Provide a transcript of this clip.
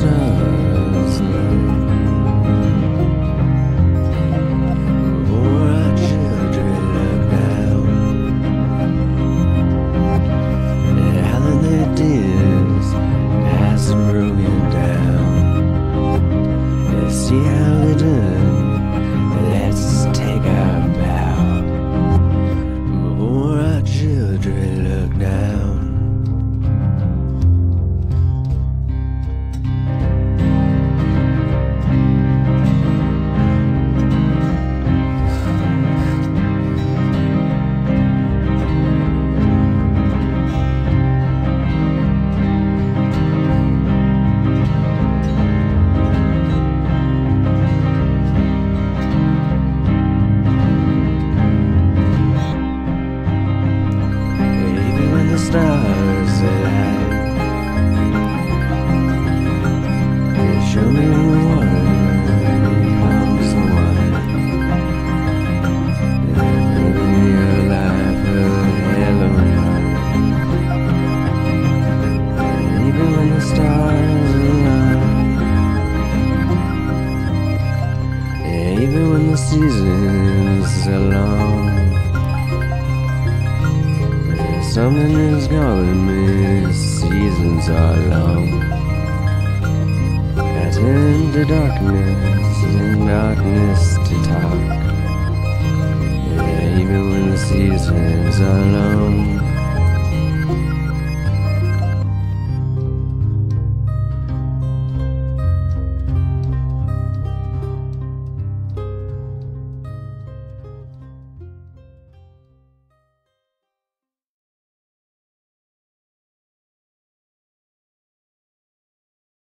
snow even when the seasons are long. Something is calling me, seasons are long. I in the darkness, in darkness to talk. Yeah, even when the seasons are long.